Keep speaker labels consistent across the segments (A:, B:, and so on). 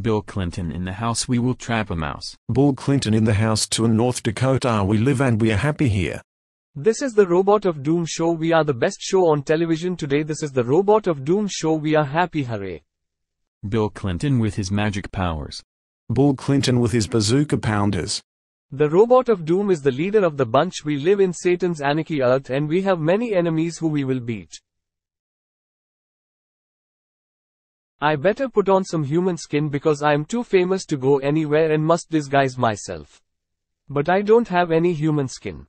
A: Bill Clinton in the house we will trap a mouse.
B: Bill Clinton in the house to in North Dakota we live and we are happy here.
C: This is the Robot of Doom show. We are the best show on television today. This is the Robot of Doom show. We are happy. Hooray.
A: Bill Clinton with his magic powers.
B: Bill Clinton with his bazooka pounders.
C: The Robot of Doom is the leader of the bunch. We live in Satan's anarchy earth and we have many enemies who we will beat. I better put on some human skin because I am too famous to go anywhere and must disguise myself. But I don't have any human skin.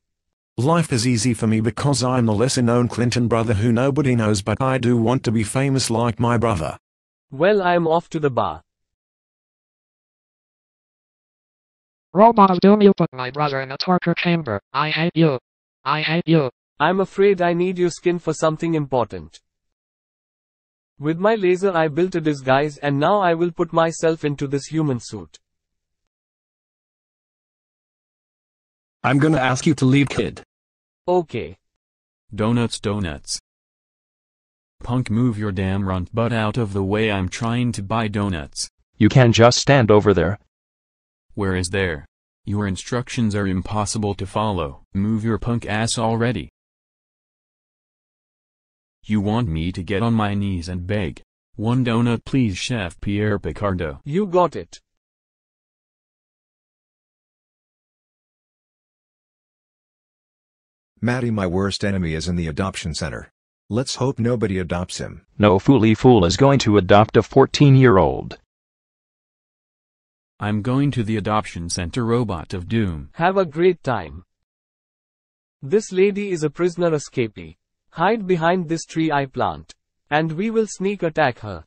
B: Life is easy for me because I'm the lesser known Clinton brother who nobody knows but I do want to be famous like my brother.
C: Well, I am off to the bar.
D: Robot of Doom, you put my brother in a torture chamber. I hate you. I hate you.
C: I'm afraid I need your skin for something important. With my laser I built a disguise and now I will put myself into this human suit.
E: I'm gonna ask you to leave kid.
C: Okay.
A: Donuts donuts. Punk move your damn runt butt out of the way I'm trying to buy donuts.
F: You can just stand over there.
A: Where is there? Your instructions are impossible to follow. Move your punk ass already. You want me to get on my knees and beg. One donut please Chef Pierre Picardo.
C: You got it.
G: Maddie my worst enemy is in the adoption center. Let's hope nobody adopts him.
F: No fooly fool is going to adopt a 14-year-old.
A: I'm going to the adoption center robot of doom.
C: Have a great time. This lady is a prisoner escapee. Hide behind this tree I plant. And we will sneak attack her.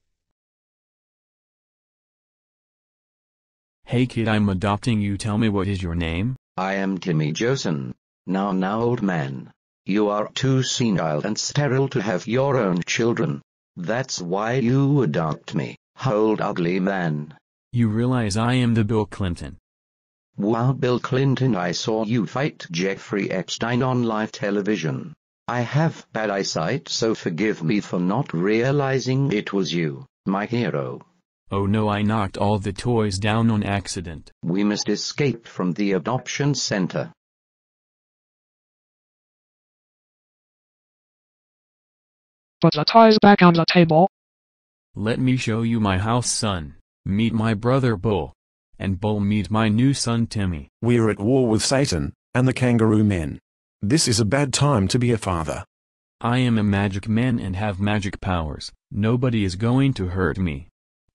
A: Hey kid I'm adopting you tell me what is your name?
H: I am Timmy Josen. Now now old man. You are too senile and sterile to have your own children. That's why you adopt me, old ugly man.
A: You realize I am the Bill Clinton.
H: Wow Bill Clinton I saw you fight Jeffrey Epstein on live television. I have bad eyesight so forgive me for not realizing it was you, my hero.
A: Oh no I knocked all the toys down on accident.
H: We must escape from the adoption center.
D: Put the toys back on the table.
A: Let me show you my house son. Meet my brother Bull. And Bull meet my new son Timmy.
B: We're at war with Satan, and the kangaroo men. This is a bad time to be a father.
A: I am a magic man and have magic powers. Nobody is going to hurt me.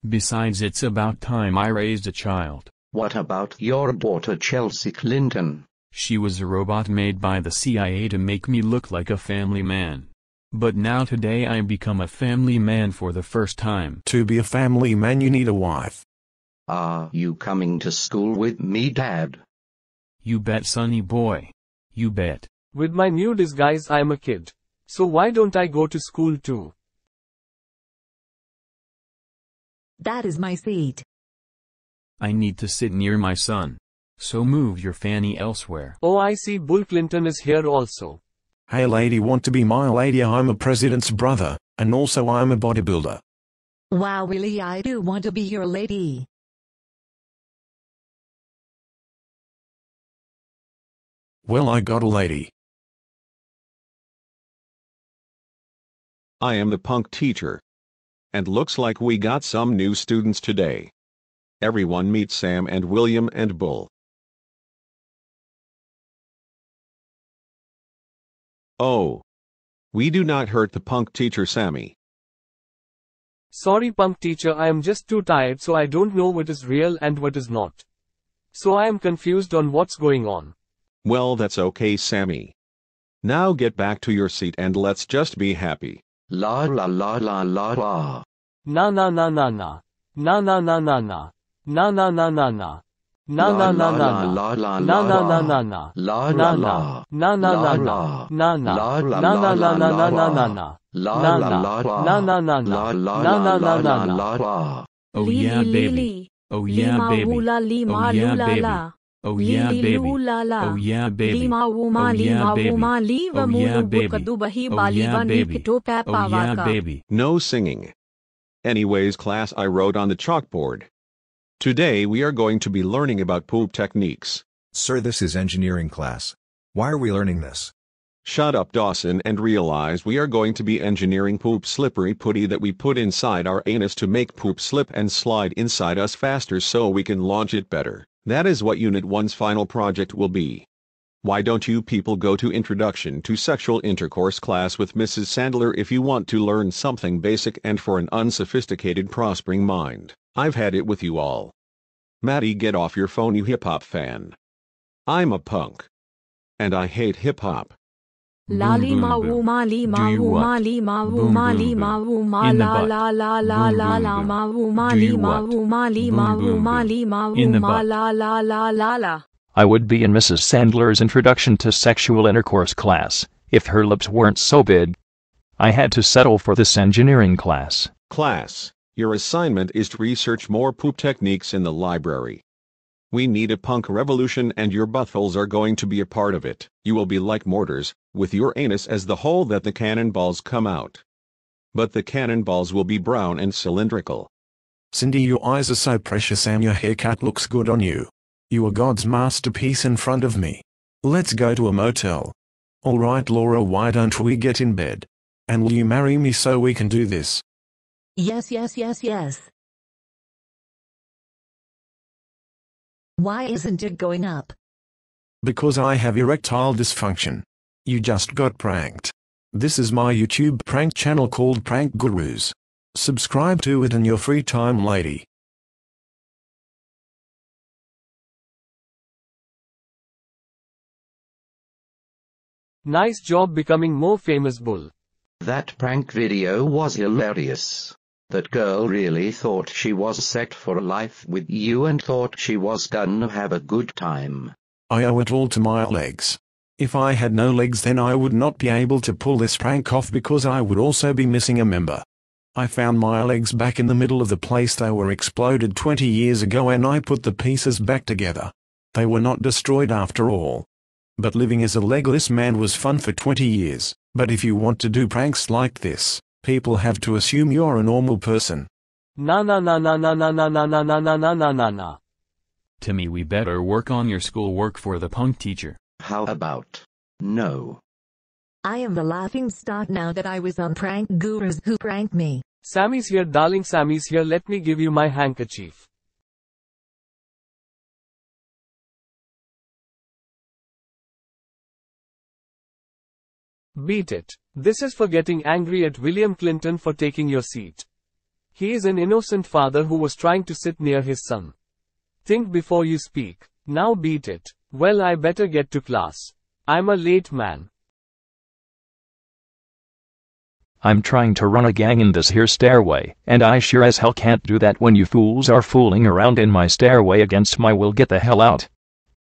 A: Besides it's about time I raised a child.
H: What about your daughter Chelsea Clinton?
A: She was a robot made by the CIA to make me look like a family man. But now today I become a family man for the first time.
B: To be a family man you need a wife.
H: Are you coming to school with me dad?
A: You bet sonny boy. You bet.
C: With my new disguise I am a kid. So why don't I go to school too?
I: That is my seat.
A: I need to sit near my son. So move your fanny elsewhere.
C: Oh I see Bull Clinton is here also.
B: Hey lady want to be my lady I'm a president's brother, and also I'm a bodybuilder.
I: Wow really I do want to be your lady.
B: Well I got a lady.
J: I am the punk teacher. And looks like we got some new students today. Everyone meet Sam and William and Bull. Oh. We do not hurt the punk teacher Sammy.
C: Sorry punk teacher I am just too tired so I don't know what is real and what is not. So I am confused on what's going on.
J: Well that's okay Sammy. Now get back to your seat and let's just be happy.
H: La la la la la la.
C: Na na na na na. Na na na na na. Na na na na na. Na na na na na. Na na na na na.
H: La
C: Na
H: la
C: na.
H: la.
C: Na na na na. Na na.
H: La la
C: Na na
H: la
C: na
H: la
C: na na
H: la.
C: na na.
H: La
C: Na
H: la
C: na.
H: la
C: Na na na na.
H: La la
C: Na na
H: la
C: na na
H: la
C: na.
H: la.
A: Oh yeah baby. Oh yeah baby.
K: Lima
A: Oh yeah
K: lula
A: baby.
K: Oh la.
A: Oh yeah
K: Lili
A: baby.
K: lula la.
A: Oh yeah baby.
K: Lima wuma
A: Oh yeah
K: lima
A: baby.
K: liva
A: Oh yeah
K: mulu
A: baby.
K: bukadu bahi
A: Oh
K: bali
A: yeah baby. Oh yeah baby.
J: No singing. Anyways class I wrote on the chalkboard. Today we are going to be learning about poop techniques.
G: Sir, this is engineering class. Why are we learning this?
J: Shut up Dawson and realize we are going to be engineering poop slippery putty that we put inside our anus to make poop slip and slide inside us faster so we can launch it better. That is what Unit 1's final project will be. Why don't you people go to Introduction to Sexual Intercourse class with Mrs. Sandler if you want to learn something basic and for an unsophisticated prospering mind. I've had it with you all. Maddie get off your phone you hip-hop fan. I'm a punk. And I hate hip-hop.
I: La la la la la la la ma la la la la la.
F: I would be in Mrs. Sandler's introduction to sexual intercourse class if her lips weren't so big. I had to settle for this engineering class.
J: Class, your assignment is to research more poop techniques in the library. We need a punk revolution and your buttholes are going to be a part of it. You will be like mortars, with your anus as the hole that the cannonballs come out. But the cannonballs will be brown and cylindrical.
B: Cindy, your eyes are so precious and your haircut looks good on you. You are God's masterpiece in front of me. Let's go to a motel. Alright, Laura, why don't we get in bed? And will you marry me so we can do this?
I: Yes, yes, yes, yes. Why isn't it going up?
B: Because I have erectile dysfunction. You just got pranked. This is my YouTube prank channel called Prank Gurus. Subscribe to it in your free time, lady.
C: Nice job becoming more famous bull.
H: That prank video was hilarious. That girl really thought she was set for life with you and thought she was gonna have a good time.
B: I owe it all to my legs. If I had no legs then I would not be able to pull this prank off because I would also be missing a member. I found my legs back in the middle of the place they were exploded 20 years ago and I put the pieces back together. They were not destroyed after all. But living as a legless man was fun for 20 years, but if you want to do pranks like this, people have to assume you're a normal person.
C: Na na na na na na na na na na na na na na na.
A: Timmy we better work on your schoolwork for the punk teacher.
H: How about? No.
I: I am the laughing stock now that I was on prank gurus who pranked me.
C: Sammy's here darling Sammy's here let me give you my handkerchief. Beat it. This is for getting angry at William Clinton for taking your seat. He is an innocent father who was trying to sit near his son. Think before you speak. Now beat it. Well I better get to class. I'm a late man.
F: I'm trying to run a gang in this here stairway, and I sure as hell can't do that when you fools are fooling around in my stairway against my will. Get the hell out.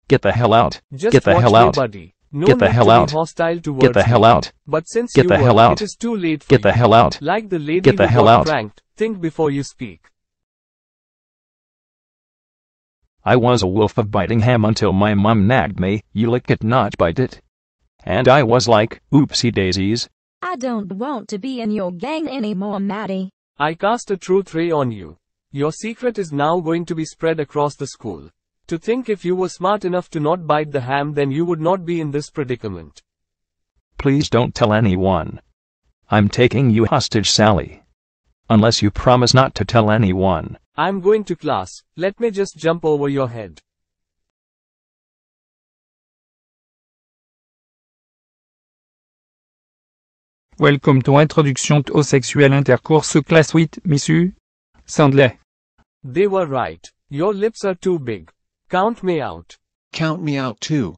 F: Get the hell out.
C: Just
F: Get the hell out.
C: buddy. No
F: Get the hell
C: to
F: out.
C: Be hostile towards
F: Get the hell out.
C: But since
F: Get
C: you
F: the
C: were,
F: hell out.
C: it is too late for
F: Get the
C: you.
F: hell out.
C: Like the lady
F: Get the
C: who
F: hell out.
C: pranked. Think before you speak.
F: I was a wolf of biting ham until my mom nagged me, you lick it not bite it. And I was like, oopsie daisies.
I: I don't want to be in your gang anymore, Maddie.
C: I cast a truth ray on you. Your secret is now going to be spread across the school. To think if you were smart enough to not bite the ham then you would not be in this predicament.
F: Please don't tell anyone. I'm taking you hostage, Sally. Unless you promise not to tell anyone.
C: I'm going to class, let me just jump over your head.
K: Welcome to Introduction to Sexual Intercourse Class 8, Monsieur Sandler.
C: They were right. Your lips are too big. Count me out.
L: Count me out too.